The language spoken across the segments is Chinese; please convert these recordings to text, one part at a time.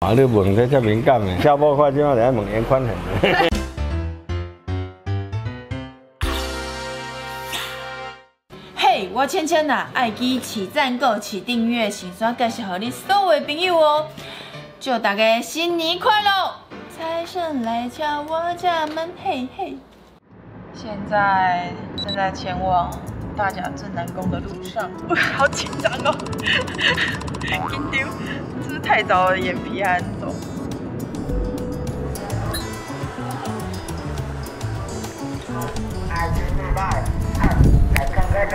啊，你问得遮敏感的，小波快怎啊来问严宽恒。嘿，我芊芊呐，爱记起赞购、起订阅，先刷介绍给你所有朋友哦。祝大家新年快乐，财神来敲我家门，嘿嘿。现在正在前往大甲镇南宫的路上，好紧张哦，紧张，是不是太早了，眼皮还很肿。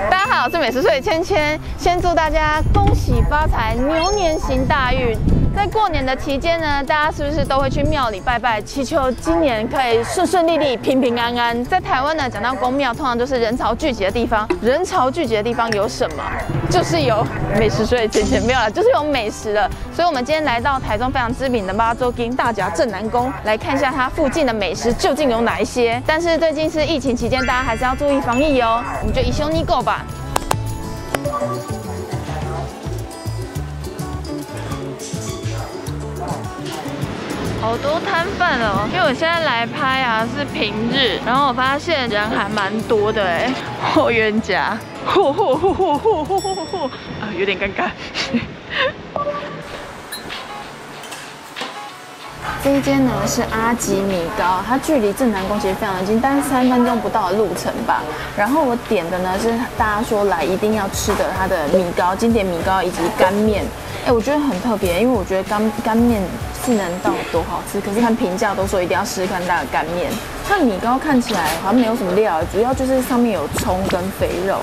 大家好，我是美食碎芊芊，先祝大家恭喜发财，牛年行大运。在过年的期间呢，大家是不是都会去庙里拜拜，祈求今年可以顺顺利利、平平安安？在台湾呢，讲到公庙，通常都是人潮聚集的地方。人潮聚集的地方有什么？就是有美食碎芊芊，没有了，就是有美食了。所以，我们今天来到台中非常知名的妈祖金大甲镇南宫，来看一下它附近的美食究竟有哪一些。但是最近是疫情期间，大家还是要注意防疫哦。我们就一休尼购吧。好多摊贩哦，因为我现在来拍啊是平日，然后我发现人还蛮多的哎，霍冤家，嚯嚯嚯嚯嚯嚯嚯嚯，啊有点尴尬。这一间呢是阿吉米糕，它距离镇南宫其实非常近，但是三分钟不到的路程吧。然后我点的呢是大家说来一定要吃的它的米糕，经典米糕以及干面。哎，我觉得很特别，因为我觉得干干面是能到多好吃，可是看评价都说一定要试试看它的干面。它米糕看起来好像没有什么料，主要就是上面有葱跟肥肉。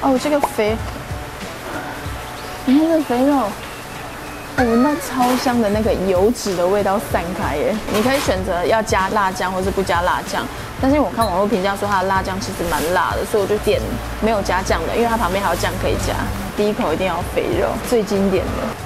哦，这个肥，你看这肥肉。我闻到超香的那个油脂的味道散开耶！你可以选择要加辣酱，或是不加辣酱。但是我看网络评价说它的辣酱其实蛮辣的，所以我就点没有加酱的，因为它旁边还有酱可以加。第一口一定要肥肉，最经典的。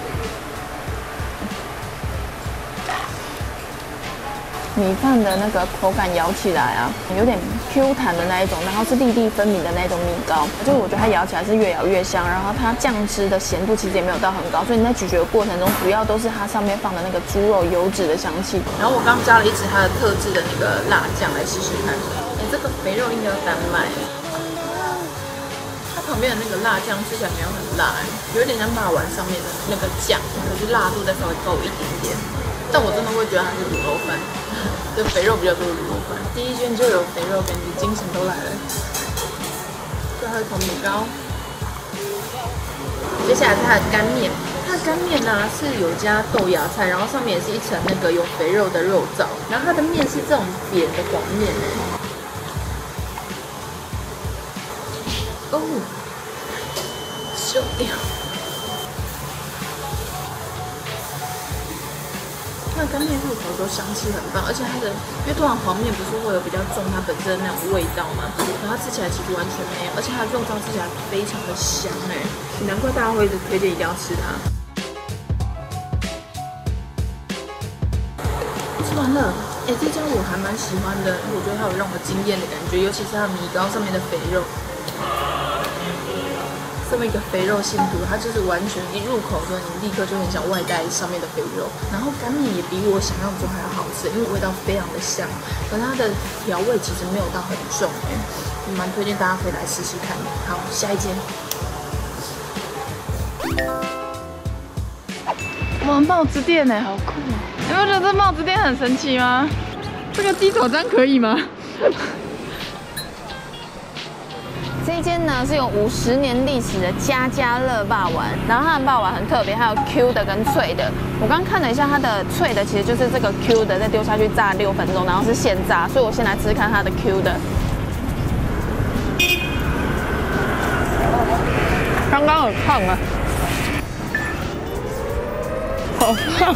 米饭的那个口感咬起来啊，有点 Q 弹的那一种，然后是粒粒分明的那种米糕，就我觉得它咬起来是越咬越香，然后它酱汁的咸度其实也没有到很高，所以你在咀嚼的过程中，主要都是它上面放的那个猪肉油脂的香气。然后我刚加了一支它的特制的那个辣酱来试试看，哎，这个肥肉应该要单卖。它旁边的那个辣酱吃起来没有很辣，有点像辣丸上面的那个酱，可是辣度再稍微够一点点。但我真的会觉得它是卤肉饭。就肥肉比较多的卤肉饭，第一圈就有肥肉，感觉精神都来了。最后一口米糕，接下来是它的干面，它的干面呢是有加豆芽菜，然后上面也是一层那个有肥肉的肉燥，然后它的面是这种扁的黄面哦，受掉。干面入口的时候香气很棒，而且它的，因为通常黄面不是会有比较重它本身的那种味道嘛，然后它吃起来其实完全没有，而且它的肉燥吃起来非常的香哎，难怪大家会一直推荐一定要吃它。吃完了，哎，这家我还蛮喜欢的，我觉得它有让我惊艳的感觉，尤其是它米糕上面的肥肉。这么一个肥肉信徒，它就是完全一入口的时候，你立刻就很想外带上面的肥肉。然后干面也比我想象中还要好吃，因为味道非常的香，可它的调味其实没有到很重哎，蛮推荐大家可以来试试看。好，下一间。哇，帽子店呢，好酷！你不觉得这帽子店很神奇吗？这个鸡爪章可以吗？这间呢是有五十年历史的家家乐霸丸，然后它的霸丸很特别，还有 Q 的跟脆的。我刚看了一下，它的脆的其实就是这个 Q 的，再丢下去炸六分钟，然后是现炸，所以我先来吃看它的 Q 的。刚刚好烫啊！好烫。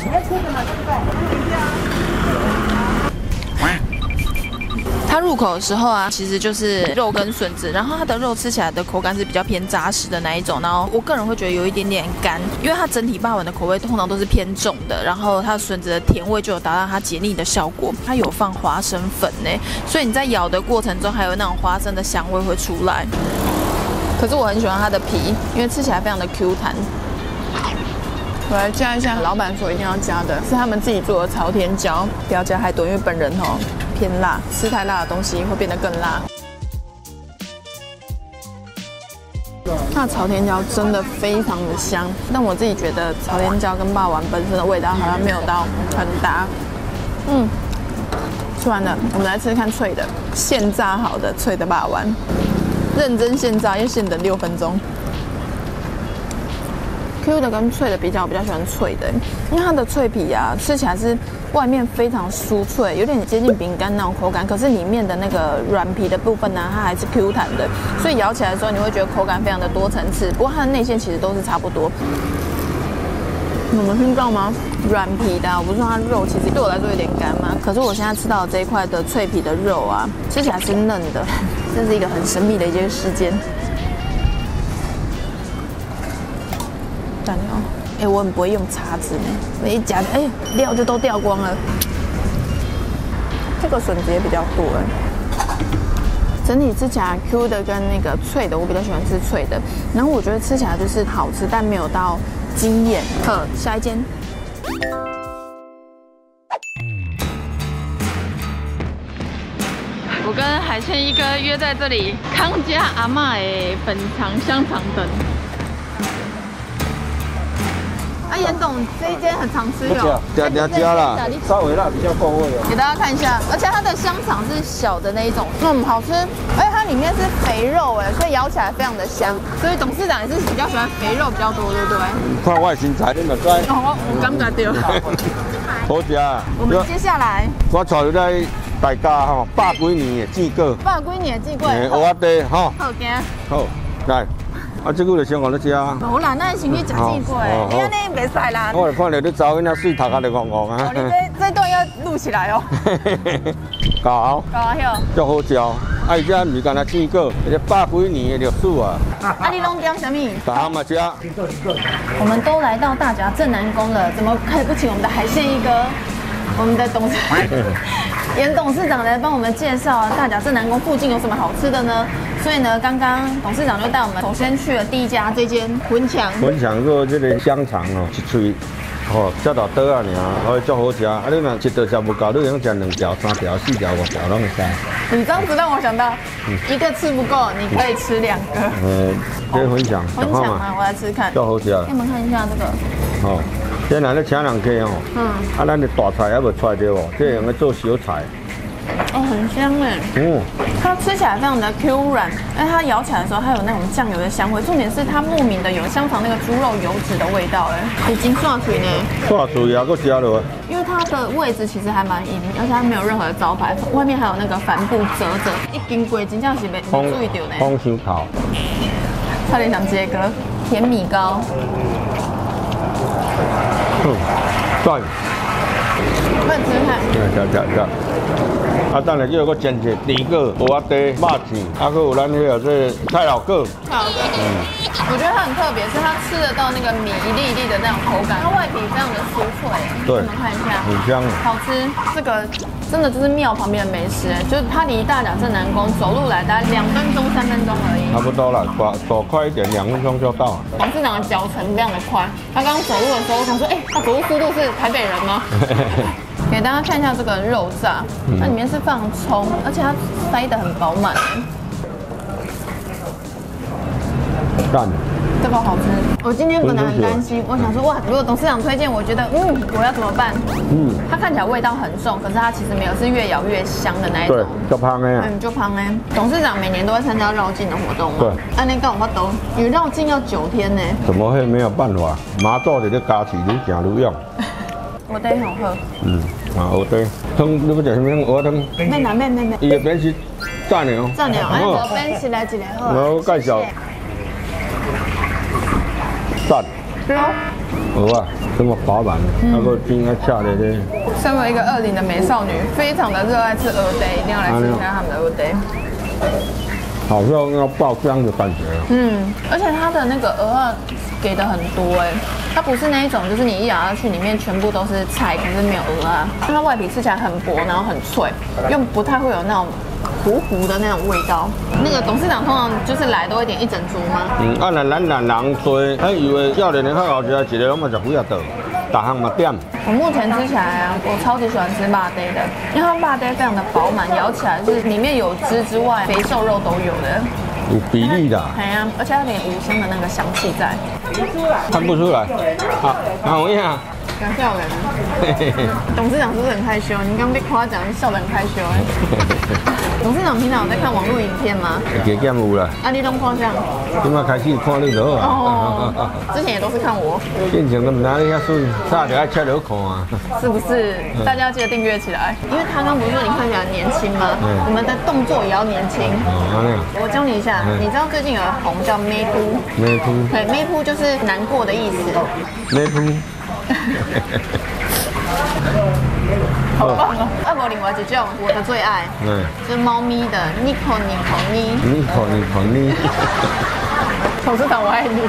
它入口的时候啊，其实就是肉跟笋子，然后它的肉吃起来的口感是比较偏扎实的那一种，然后我个人会觉得有一点点干，因为它整体霸王的口味通常都是偏重的，然后它笋子的甜味就有达到它解腻的效果，它有放花生粉呢，所以你在咬的过程中还有那种花生的香味会出来。可是我很喜欢它的皮，因为吃起来非常的 Q 弹。我来加一下，老板说一定要加的是他们自己做的朝天椒，不要加太多，因为本人哦偏辣，吃太辣的东西会变得更辣。那朝天椒真的非常的香，但我自己觉得朝天椒跟霸王本身的味道好像没有到很搭。嗯，吃完了，我们来吃吃看脆的，现炸好的脆的霸王，认真现炸，要现等六分钟。Q 的跟脆的比较，我比较喜欢脆的，因为它的脆皮啊，吃起来是外面非常酥脆，有点接近饼干那种口感，可是里面的那个软皮的部分呢，它还是 Q 弹的，所以咬起来的时候你会觉得口感非常的多层次。不过它的内馅其实都是差不多。你们听到吗？软皮的，我不是说它肉其实对我来说有点干嘛，可是我现在吃到这一块的脆皮的肉啊，吃起来是嫩的，这是一个很神秘的一件事件。哎，我很不会用叉子呢，我一夹，哎，料就都掉光了。这个笋子也比较多哎。整体吃起来 Q 的跟那个脆的，我比较喜欢吃脆的。然后我觉得吃起来就是好吃，但没有到惊艳。呵，下一间。我跟海鲜一哥约在这里康家阿嬷的粉肠香肠等。啊，严董这一间很常吃哟，加加加啦，稍微辣比较够味哦。给大家看一下，而且它的香肠是小的那一种，嗯，好吃，而且它里面是肥肉哎，所以咬起来非常的香。所以董事长也是比较喜欢肥肉比较多，对不对？看外形材，你就知。哦，我感觉对。好食啊！我们接下来，我带你来大家吼，百几年的志过，百几年的志过，蚵仔地吼，好惊，好来。啊，这个就先给你吃啊。无啦，咱先去食志过的，你安尼袂使啦。我来看到你查囡仔水头壳就戆戆啊。你这这段要录起来哦。搞。搞啊晓。足好食，啊，而且唔是干那志过，而且百几年的历史啊。啊，你拢点什么？大嘛吃。我们都来到大甲镇南宫了，怎么开不起我们的海鲜一哥？我们的董事 严董事长来帮我们介绍大甲镇南宫附近有什么好吃的呢？所以呢，刚刚董事长就带我们首先去了第一家这间魂墙。魂墙做这个香肠哦，一脆，哦，这道刀啊，尔，哦，足好食。啊，你若一道食不够，你用食两条、三条、四条、五条拢会使。你这样子让我想到，一个吃不够，你可以吃两个。嗯，这分享，分享嘛，我来吃看。足好食。给你们看一下这个。哦。先来咧请两客哦，嗯，啊，咱的大菜还未出来对不？这用来做小菜，哦，很香哎，嗯，它吃起来非常的 Q 软，哎，它咬起来的时候，它有那种酱油的香味，重点是它莫名的有香肠那个猪肉油脂的味道，哎，已经刷嘴呢，刷嘴啊，够加了，因为它的位置其实还蛮隐，而且它没有任何的招牌，外面还有那个帆布折着，一根龟真正是没没注意到呢，红烧烤，差点想接歌，甜米糕。嗯对，慢吃看。对，对，对，对。啊，当然就有个煎菜，第一个蚵仔底、肉片，啊，还有咱迄个这菜老哥。菜老哥，嗯。我觉得它很特别，是它吃得到那个米一粒一粒的那种口感，它外皮非常的酥脆。对，你们看一下，很香，好吃。这个真的就是庙旁边的美食，就是它离大甲镇南宫走路来大概两分钟、三分钟而已。差不多了，走走快一点，两分钟就到。董事长的脚程非常的快，他刚刚走路的时候，我想说，哎，他走路速度是台北人吗？给大家看一下这个肉炸，它里面是放葱，而且它塞得很饱满。蛋。这个好吃，我今天本来很担心，我想说哇，如果董事长推荐，我觉得嗯，我要怎么办？嗯，它看起来味道很重，可是它其实没有，是越咬越香的那一种。对，就胖哎。嗯，就胖哎。董事长每年都会参加绕境的活动吗？对。那那干我都，你绕境要九天呢。怎么会没有办法？麻做的这加持愈行愈用。我得好喝。嗯，啊，我得。汤你不吃什么？我汤。没啦，没没没。伊个边是炸鸟。炸鸟，哎，我边是来一个好。我介绍。赞，鹅啊，这么饱满，那个应该恰的嘞。身为一个二零的美少女，非常的热爱吃鹅蛋，一定要来吃一下他们的鹅蛋。好像要爆浆的感觉。嗯，而且它的那个鹅啊给的很多哎，它不是那一种，就是你一咬下去里面全部都是菜，可是没有鹅啊。它外皮吃起来很薄，然后很脆，又不太会有那种糊糊的那种味道。那个董事长通常就是来都会点一整桌吗？嗯，啊，那咱人人多，啊，以为少年的较后食，一个拢嘛食几啊道，逐项嘛点。我目前吃起来啊，我超级喜欢吃辣爹的，因为它辣爹非常的饱满，咬起来是里面有汁之外，肥瘦肉都有的。有比例的，哎呀，而且有点五香的那个香气在。看不出来，好，好呀。敢笑人？董事长是不是很害羞？你刚被夸奖，笑得很害羞哎。董事长平常有在看网络影片吗？加减有啦。啊，你拢看啥？今麦开始看你多啊。哦。之前也都是看我。变成都唔哪里遐水，早就爱吃落看啊。是不是？大家记得订阅起来，因为他刚不是说你看起来年轻吗？我们的动作也要年轻。哦，我教你一下，你知道最近有红叫妹扑？妹扑。对，妹扑就是难过的意思。妹扑。好棒哦！啊，无另外一种我的最爱，嗯，是猫咪的尼可尼可尼，尼可尼可尼，董事长我爱你，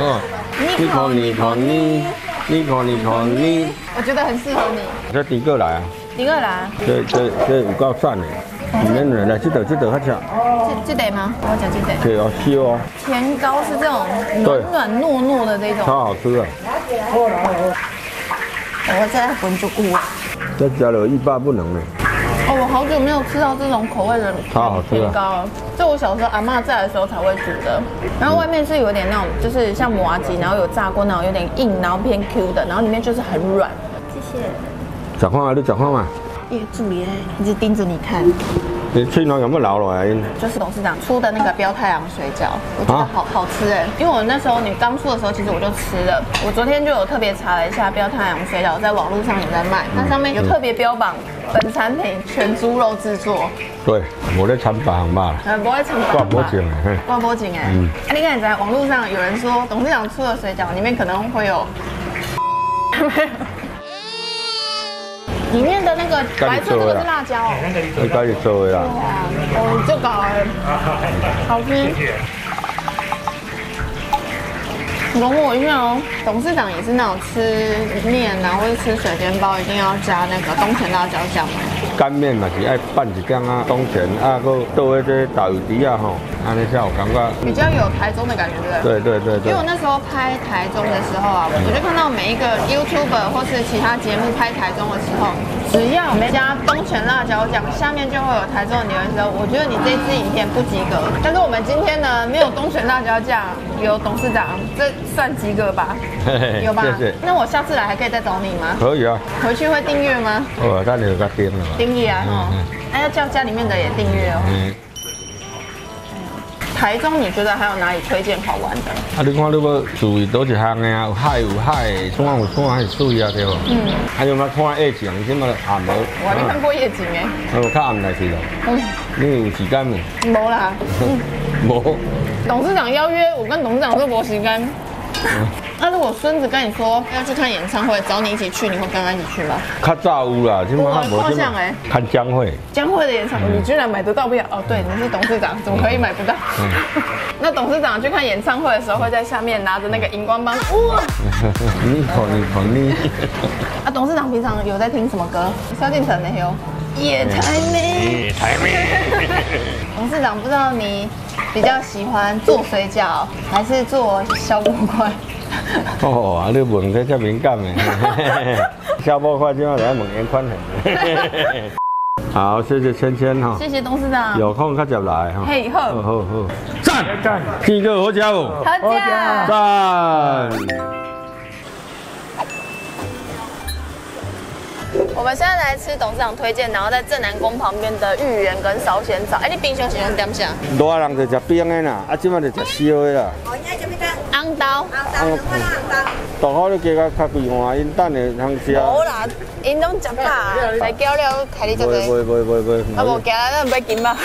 哦，尼可尼可尼，尼可尼可尼，我觉得很适合你。这第个来啊？第个来？这这这有够赞的，你们来来，这道这道好吃。这这得吗？我讲这得。对哦，是哦。甜糕是这种软软糯糯的这种，超好吃啊。我在滚猪骨，这加了欲罢不能嘞。哦，我好久没有吃到这种口味的甜糕了。这我小时候阿妈在的时候才会煮的。然后外面是有点那种，就是像麻吉，然后有炸过那种有点硬，然后偏 Q 的，然后里面就是很软。谢谢。讲话啊，你讲话嘛。耶，助理一直盯着你看。你去哪有没有老了？就是董事长出的那个标太阳水饺，我觉得好好吃哎。因为我那时候你刚出的时候，其实我就吃了。我昨天就有特别查了一下标太阳水饺，在网络上也在卖，它上面有特别标榜本产品全猪肉制作。对，我在尝百行吧。呃，不会尝挂脖颈哎，挂脖颈哎。嗯。哎，你看在网络上有人说，董事长出的水饺里面可能会有。里面的那个白色这个是辣椒哦，你家己做的啦。哦，这个好吃。容我一下哦，董事长也是那种吃面啊，或者吃水煎包一定要加那个东泉辣椒酱吗？干面嘛是爱拌一点啊，冬泉啊，搁倒迄个豆豉啊吼，安尼才有感觉。比较有台中的感觉，对不对？对对对。因为我那时候拍台中的时候啊，我就看到每一个 YouTuber 或是其他节目拍台中的时候，只要没加东泉辣椒酱，下面就会有台中的留言说，我觉得你这支影片不及格。但是我们今天呢，没有东泉辣椒酱，有董事长，这算及格吧？有吧？谢谢。那我下次来还可以再找你吗？可以啊。回去会订阅吗？哦，那你有个订了。订阅啊，哦，还要叫家里面的也订阅哦。嗯。台中你觉得还有哪里推荐好玩的？啊，你看你要注意多一项的啊，有海有海，山有山，还水啊，对无？嗯。还有嘛看夜景，什么暗无？我你看过夜景诶。我看暗来去咯。嗯。你有时间没？无啦。嗯。无。董事长邀约，我跟董事长说无时间。那如果孙子跟你说要去看演唱会，找你一起去，你会跟他一起去吗？较早有啦，今晚好像哎，看江惠，江惠的演唱会，你居然买得到不要？哦，对，你是董事长，怎么可以买不到？那董事长去看演唱会的时候，会在下面拿着那个荧光棒，哇！你好，你好，你。啊，董事长平常有在听什么歌？萧敬腾的哟。夜太美，夜太美。董事长不知道你比较喜欢做水饺还是做小锅块？哦，啊，你问这这敏感的，下播快就要来问严宽很。好，谢谢芊芊哈。谢谢董事长。有空他就来哈。嘿，好，好，好。赞赞，第一个合家哦。合家。赞。我们现在来吃董事长推荐，然后在正南宫旁边的芋圆跟烧仙草。哎，你冰箱喜欢点啥？热人就吃冰的啦，啊，今晚就吃烧的啦。大好你加个较贵换，因等下通吃。无啦，因拢食饱，来交了开你这个。袂袂袂袂啊，无加咱买金吧。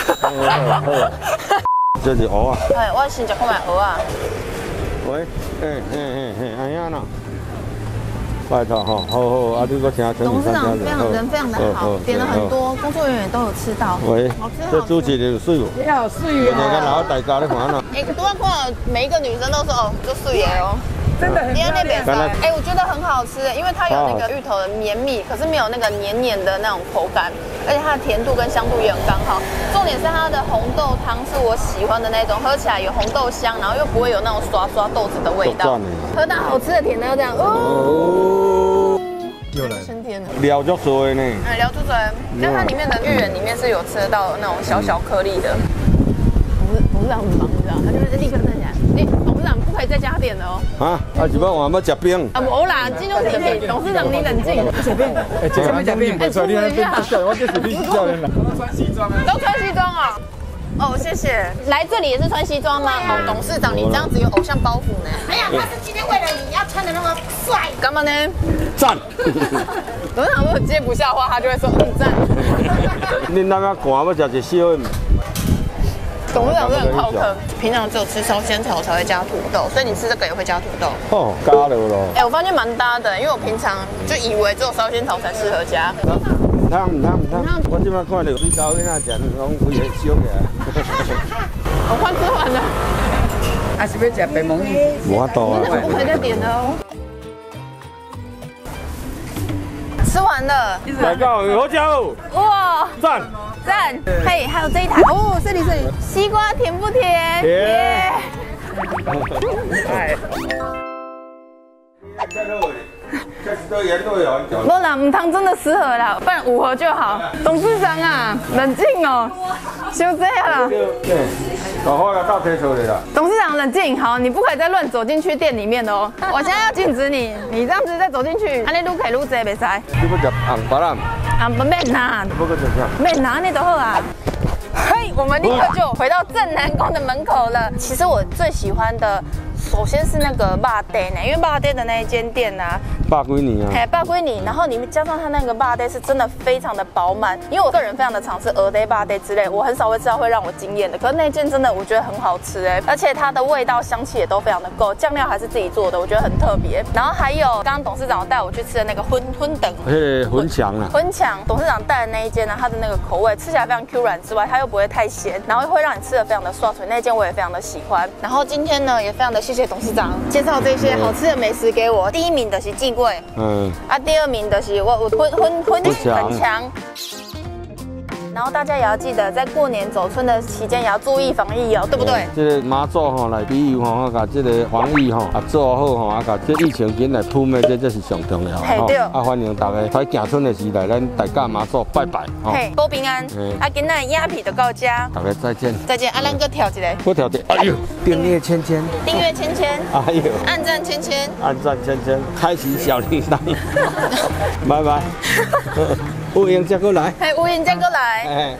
这是蚵啊。哎，我先食看卖蚵啊。喂，嗯嗯嗯嗯，安？拜托哈，好好，啊，你个请董事长非常人非常的好，点了很多，工作人员都有吃到。喂，这猪蹄有水哦？要水哦。你看老大家的看呐。哎，多过每一个女生都说哦，就水的哦。真的哎，我觉得很好吃，因为它有那个芋头的绵密，可是没有那个黏黏的那种口感，而且它的甜度跟香度也很刚好。重点是它的红豆汤是我喜欢的那种，喝起来有红豆香，然后又不会有那种刷刷豆子的味道。喝到好吃的甜的要这样，哦，哦，又来了。升天了。料足多的呢。哎，聊猪嘴，但它里面的芋圆里面是有吃得到那种小小颗粒的。董事董事长很忙，你知道，他就是立刻站起来，你董事长不可以再加点了哦。啊，啊，是要换要吃冰。啊，无啦，金融体系，董事长你冷静。哎，这边这边不错，你那边不笑，我这是你笑人了。都穿西装啊？哦，谢谢。来这里也是穿西装吗？哦，董事长，你这样子有偶像包袱呢。哎呀，他是今天为了你要穿的那么帅，干嘛呢？赞！董事长如果接不下话，他就会说嗯赞。恁那个寒要吃一小的，董事长真的很好客，平常只有吃烧仙草才会加土豆，所以你吃这个也会加土豆。哦，加了咯。哎、我发现蛮搭的，因为我平常就以为只有烧仙草才适合加。唔通唔通唔通，我即摆看到水饺囡仔食，拢规个烧起来。我快吃完了，还是要吃白蒙鱼？无法度啊！不可以再点了哦。吃完了，来到好，好食哦，哇，赞！赞！嘿，还有这一台。哦，这里这里，西瓜甜不甜？甜 不啦，母汤真的十盒啦，不然五盒就好。董事长啊，冷静哦，就这样啦。对，搞好了，到提出来了。董事长冷静，好，你不可以再乱走进去店里面的哦。我现在要禁止你，你这样子再走进去，安尼撸可以撸这袂使。你不食红白兰，啊，不免拿，不过就这样。免拿你都好啊。嘿，我们立刻就回到正南宫的门口了。其实我最喜欢的，首先是那个霸爹呢，因为霸爹的那一间店呢、啊，百几年啊，哎，霸归你，然后你们加上它那个霸爹是真的非常的饱满，因为我个人非常的常吃鹅爹、霸爹之类，我很少会吃到会让我惊艳的。可是那间真的我觉得很好吃哎，而且它的味道、香气也都非常的够，酱料还是自己做的，我觉得很特别。然后还有刚刚董事长带我去吃的那个荤荤等。迄个混强啊，荤强董事长带的那一间呢，它的那个口味吃起来非常 Q 软之外，它又不会太咸，然后会让你吃的非常的爽脆。那间我也非常的喜欢。然后今天呢，也非常的谢谢董事长介绍这些好吃的美食给我。第一名的是季贵，嗯，啊，第二名的是我我荤荤荤不强很强。然后大家也要记得，在过年走春的期间也要注意防疫哦，对不对？这个妈祖吼来旅游吼，啊，甲这个防疫吼啊做好吼，啊，甲这疫情紧来扑灭，这这是上重要嘿对。啊，欢迎大家在行春的时代，咱大家妈祖拜拜吼，嘿，保平安。嗯。啊，今仔鸭皮的到家，大家再见。再见。啊，咱哥跳一个，我条件，哎呦，订阅千千，订阅千千，哎呦，按赞千千。按赞千千，开启小铃铛，拜拜，有闲再过来，嘿，乌云再过来。哎。